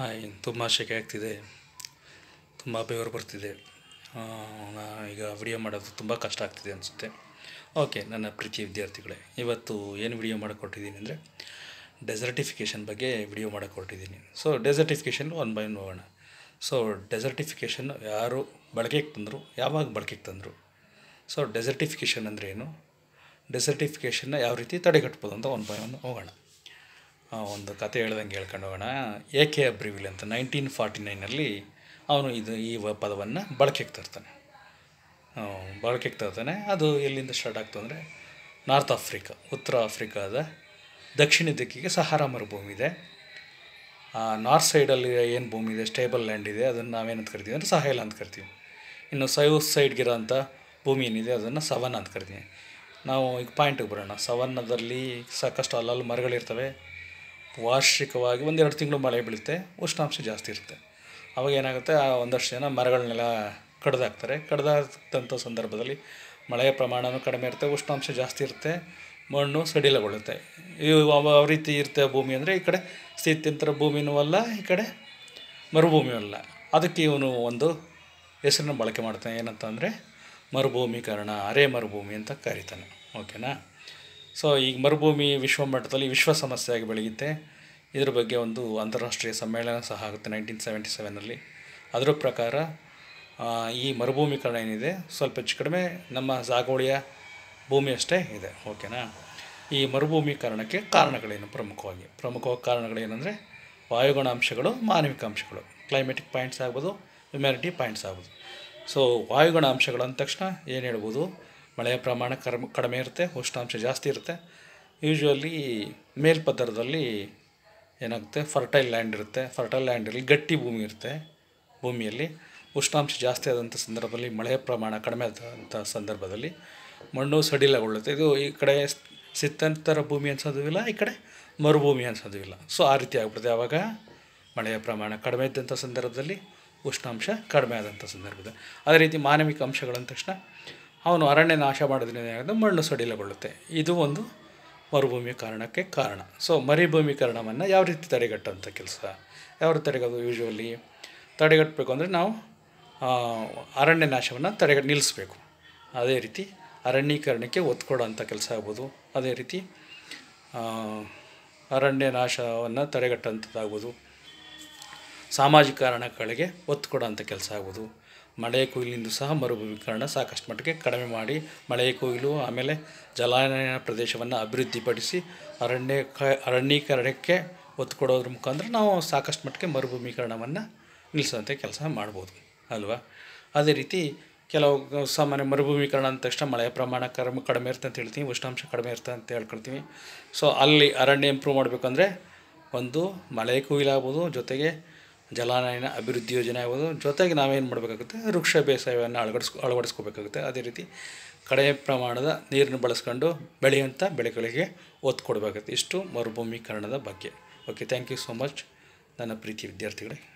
Hi, ತುಂಬ ಸೆಕೆ ಆಗ್ತಿದೆ. ತುಂಬ ಬೆವರು ಬರ್ತಿದೆ. ಈಗ ವಿಡಿಯೋ ಮಾಡೋದು ತುಂಬ ಕಷ್ಟ ಆಗ್ತಿದೆ ಅನಿಸುತ್ತೆ. ಓಕೆ ನನ್ನ ಪ್ರೀತಿ ವಿದ್ಯಾರ್ಥಿಗಳೇ, ಇವತ್ತು ಏನು ವಿಡಿಯೋ ಮಾಡಿಕೊಟ್ಟಿದ್ದೀನಿ ಅಂದರೆ ಡೆಸರ್ಟಿಫಿಕೇಷನ್ ಬಗ್ಗೆ ವಿಡಿಯೋ ಮಾಡಿಕೊಟ್ಟಿದ್ದೀನಿ. ಸೊ ಡೆಸರ್ಟಿಫಿಕೇಷನ್ ಒನ್ ಬೈ ಹೋಗೋಣ ಸೊ ಡೆಸರ್ಟಿಫಿಕೇಷನ್ ಯಾರು ಬಳಕೆಗೆ ತಂದರು, ಯಾವಾಗ ಬಳಕೆಗೆ ತಂದರು? ಸೊ ಡೆಸರ್ಟಿಫಿಕೇಷನ್ ಅಂದರೆ ಏನು? ಡೆಸರ್ಟಿಫಿಕೇಷನ್ನ ಯಾವ ರೀತಿ ತಡೆಗಟ್ಬೋದು ಅಂತ ಒನ್ ಬೈ ಒನ್ ಹೋಗೋಣ. ಒಂದು ಕತೆ ಹೇಳ್ದಂಗೆ ಹೇಳ್ಕೊಂಡು ಹೋಗೋಣ. ಎ ಕೆ ಅಬ್ರಿವಿಲ್ ಅಂತ ನೈನ್ಟೀನ್ ಫಾರ್ಟಿ ನೈನಲ್ಲಿ ಅವನು ಇದು ಈ ಪದವನ್ನು ಬಳಕೆಗೆ ತರ್ತಾನೆ. ಬಳಕೆಗೆ ತರ್ತಾನೆ. ಅದು ಎಲ್ಲಿಂದ ಸ್ಟಾರ್ಟ್ ಆಗ್ತು ಅಂದರೆ ನಾರ್ತ್ ಆಫ್ರಿಕಾ, ಉತ್ತರ ಆಫ್ರಿಕಾದ ದಕ್ಷಿಣ ದಿಕ್ಕಿಗೆ ಸಹಾರ ಮರುಭೂಮಿ ಇದೆ. ಆ ನಾರ್ತ್ ಸೈಡಲ್ಲಿ ಏನು ಭೂಮಿ ಇದೆ? ಸ್ಟೇಬಲ್ ಲ್ಯಾಂಡ್ ಇದೆ. ಅದನ್ನು ನಾವೇನಂತ ಕರಿತೀವಿ ಅಂದರೆ ಸಹೇಲ್ ಅಂತ ಕರಿತೀವಿ. ಇನ್ನು ಸೌತ್ ಸೈಡ್ಗಿರೋಂಥ ಭೂಮಿ ಏನಿದೆ ಅದನ್ನು ಸವನ್ ಅಂತ ಕರಿತೀವಿ. ನಾವು ಈಗ ಪಾಯಿಂಟಿಗೆ ಬರೋಣ. ಸವನ್ನದಲ್ಲಿ ಸಾಕಷ್ಟು ಅಲ್ಲಲ್ಲಿ ಮರಗಳಿರ್ತವೆ. ವಾರ್ಷಿಕವಾಗಿ ಒಂದೆರಡು ತಿಂಗಳು ಮಳೆ ಬೀಳುತ್ತೆ, ಉಷ್ಣಾಂಶ ಜಾಸ್ತಿ ಇರುತ್ತೆ. ಅವಾಗ ಏನಾಗುತ್ತೆ, ಆ ಒಂದಷ್ಟು ಜನ ಮರಗಳನ್ನೆಲ್ಲ ಕಡ್ದಾಕ್ತಾರೆ. ಕಡ್ದಾಕ್ತಂಥ ಸಂದರ್ಭದಲ್ಲಿ ಮಳೆಯ ಪ್ರಮಾಣವೂ ಕಡಿಮೆ ಇರುತ್ತೆ, ಉಷ್ಣಾಂಶ ಜಾಸ್ತಿ ಇರುತ್ತೆ, ಮಣ್ಣು ಸಡಿಲಗೊಳ್ಳುತ್ತೆ. ಇವು ಯಾವ ರೀತಿ ಇರುತ್ತೆ ಭೂಮಿ ಅಂದರೆ ಈ ಕಡೆ ಸ್ಥಿತ್ಯಂತರ ಭೂಮಿನೂ ಅಲ್ಲ, ಈ ಕಡೆ ಮರುಭೂಮಿಯೂ ಅಲ್ಲ. ಅದಕ್ಕೆ ಇವನು ಒಂದು ಹೆಸರನ್ನು ಬಳಕೆ ಮಾಡ್ತಾನೆ. ಏನಂತ ಅಂದರೆ ಮರುಭೂಮೀಕರಣ, ಅರೆ ಮರುಭೂಮಿ ಅಂತ ಕರೀತಾನೆ. ಓಕೆನಾ? ಸೊ ಈಗ ಮರುಭೂಮಿ ವಿಶ್ವ ಮಟ್ಟದಲ್ಲಿ ವಿಶ್ವ ಸಮಸ್ಯೆಯಾಗಿ ಬೆಳೆಯುತ್ತೆ. ಇದ್ರ ಬಗ್ಗೆ ಒಂದು ಅಂತಾರಾಷ್ಟ್ರೀಯ ಸಮ್ಮೇಳನ ಸಹ ಆಗುತ್ತೆ ನೈನ್ಟೀನ್ ಸೆವೆಂಟಿ ಸೆವೆನಲ್ಲಿ ಅದರ ಪ್ರಕಾರ ಈ ಮರುಭೂಮೀಕರಣ ಏನಿದೆ, ಸ್ವಲ್ಪ ಹೆಚ್ಚು ಕಡಿಮೆ ನಮ್ಮ ಜಾಗೋಳಿಯ ಭೂಮಿಯಷ್ಟೇ ಇದೆ. ಓಕೆನಾ? ಈ ಮರುಭೂಮೀಕರಣಕ್ಕೆ ಕಾರಣಗಳೇನು ಪ್ರಮುಖವಾಗಿ? ಪ್ರಮುಖವಾಗಿ ಕಾರಣಗಳೇನೆಂದರೆ ವಾಯುಗುಣ ಅಂಶಗಳು ಮಾನವಿಕ ಅಂಶಗಳು. ಕ್ಲೈಮೆಟಿಕ್ ಪಾಯಿಂಟ್ಸ್ ಆಗ್ಬೋದು ಹ್ಯುಮ್ಯಾನಿಟಿ ಪಾಯಿಂಟ್ಸ್ ಆಗ್ಬೋದು. ಸೊ ವಾಯುಗುಣ ಅಂಶಗಳು ಅಂದ ತಕ್ಷಣ ಏನು ಹೇಳ್ಬೋದು ಮಳೆಯ ಪ್ರಮಾಣ ಕರ್ಮ, ಕಡಿಮೆ ಇರುತ್ತೆ, ಉಷ್ಣಾಂಶ ಜಾಸ್ತಿ ಇರುತ್ತೆ. ಯೂಶ್ವಲಿ ಮೇಲ್ಪದರದಲ್ಲಿ ಏನಾಗುತ್ತೆ ಫರ್ಟೈಲ್ ಲ್ಯಾಂಡ್ ಇರುತ್ತೆ. ಫರ್ಟೈಲ್ ಲ್ಯಾಂಡಲ್ಲಿ ಗಟ್ಟಿ ಭೂಮಿ ಇರುತ್ತೆ, ಭೂಮಿಯಲ್ಲಿ. ಉಷ್ಣಾಂಶ ಜಾಸ್ತಿ ಆದಂಥ ಸಂದರ್ಭದಲ್ಲಿ, ಮಳೆಯ ಪ್ರಮಾಣ ಕಡಿಮೆ ಆದಂಥ ಸಂದರ್ಭದಲ್ಲಿ ಮಣ್ಣು ಸಡಿಲಗೊಳ್ಳುತ್ತೆ. ಇದು ಈ ಕಡೆ ಸಿತ್ತಂತರ ಭೂಮಿ ಅನ್ಸೋದು ಇಲ್ಲ ಈ ಕಡೆ ಮರುಭೂಮಿ ಅನ್ಸೋದು ಇಲ್ಲ ಸೊ ಆ ರೀತಿ ಆಗ್ಬಿಡುತ್ತೆ. ಆವಾಗ ಮಳೆಯ ಪ್ರಮಾಣ ಕಡಿಮೆ ಇದ್ದಂಥ ಸಂದರ್ಭದಲ್ಲಿ ಉಷ್ಣಾಂಶ ಕಡಿಮೆ ಆದಂಥ ಸಂದರ್ಭದಲ್ಲಿ. ಅದೇ ರೀತಿ ಮಾನವಿಕ ಅಂಶಗಳಂದ ತಕ್ಷಣ ಅವನು ಅರಣ್ಯ ನಾಶ ಮಾಡೋದ್ರಿಂದ ಮಣ್ಣು ಸಡಿಲಗೊಳ್ಳುತ್ತೆ. ಇದು ಒಂದು ಮರುಭೂಮಿ ಕಾರಣಕ್ಕೆ ಕಾರಣ. ಸೊ ಮರುಭೂಮೀಕರಣವನ್ನು ಯಾವ ರೀತಿ ತಡೆಗಟ್ಟುವಂಥ ಕೆಲಸ? ಯಾವ ರೀತಿ ತಡೆಗೋದು ಯೂಶ್ವಲಿ ತಡೆಗಟ್ಟಬೇಕು ಅಂದರೆ ನಾವು ಅರಣ್ಯ ನಾಶವನ್ನು ತಡೆಗಟ್ಟ ನಿಲ್ಲಿಸಬೇಕು ಅದೇ ರೀತಿ ಅರಣ್ಯೀಕರಣಕ್ಕೆ ಒತ್ತು ಕೊಡೋಂಥ ಕೆಲಸ ಆಗ್ಬೋದು. ಅದೇ ರೀತಿ ಅರಣ್ಯ ನಾಶವನ್ನು ತಡೆಗಟ್ಟುವಂಥದ್ದಾಗ್ಬೋದು ಸಾಮಾಜಿಕ ಕಾರಣಗಳಿಗೆ ಒತ್ತು ಕೊಡೋಂಥ ಕೆಲಸ ಆಗ್ಬೋದು ಮಳೆ ಕೊಯ್ಲಿಂದ ಸಹ ಮರುಭೂಮೀಕರಣ ಸಾಕಷ್ಟು ಮಟ್ಟಿಗೆ ಕಡಿಮೆ ಮಾಡಿ ಮಳೆ ಕೊಯ್ಲು, ಆಮೇಲೆ ಜಲಾನಯನ ಪ್ರದೇಶವನ್ನು ಅಭಿವೃದ್ಧಿಪಡಿಸಿ ಅರಣ್ಯ ಕ, ಅರಣ್ಯೀಕರಣಕ್ಕೆ ಒತ್ತು ಕೊಡೋದ್ರ ಮುಖಾಂತರ ನಾವು ಸಾಕಷ್ಟು ಮಟ್ಟಿಗೆ ಮರುಭೂಮೀಕರಣವನ್ನು ನಿಲ್ಲಿಸುವಂಥ ಕೆಲಸ ಮಾಡ್ಬೋದು, ಅಲ್ವಾ? ಅದೇ ರೀತಿ ಕೆಲವು ಸಾಮಾನ್ಯ ಮರುಭೂಮೀಕರಣ ಅಂದ ತಕ್ಷಣ ಮಳೆಯ ಪ್ರಮಾಣ ಕಡಿಮೆ ಕಡಿಮೆ ಇರುತ್ತೆ ಅಂತ ಹೇಳ್ತೀವಿ, ಉಷ್ಣಾಂಶ ಕಡಿಮೆ ಇರುತ್ತೆ ಅಂತ ಹೇಳ್ಕೊಳ್ತೀವಿ. ಸೊ ಅಲ್ಲಿ ಅರಣ್ಯ ಇಂಪ್ರೂವ್ ಮಾಡಬೇಕಂದ್ರೆ ಒಂದು ಮಳೆ ಕೊಯ್ಲಾಗ್ಬೋದು, ಜೊತೆಗೆ ಜಲಾನಯನ ಅಭಿವೃದ್ಧಿ ಯೋಜನೆ ಆಗ್ಬೋದು. ಜೊತೆಗೆ ನಾವೇನು ಮಾಡಬೇಕಾಗುತ್ತೆ? ವೃಕ್ಷ ಬೇಸಾಯವನ್ನು ಅಳವಡಿಸ್ಕೊ, ಅಳವಡಿಸ್ಕೋಬೇಕಾಗುತ್ತೆ. ಅದೇ ರೀತಿ ಕಡಿಮೆ ಪ್ರಮಾಣದ ನೀರನ್ನು ಬಳಸ್ಕೊಂಡು ಬೆಳೆಯುವಂಥ ಬೆಳೆಗಳಿಗೆ ಒತ್ತು ಕೊಡಬೇಕಾಗುತ್ತೆ. ಇಷ್ಟು ಮರುಭೂಮೀಕರಣದ ಬಗ್ಗೆ. Okay thank you so much ನನ್ನ ಪ್ರೀತಿ ವಿದ್ಯಾರ್ಥಿಗಳೇ.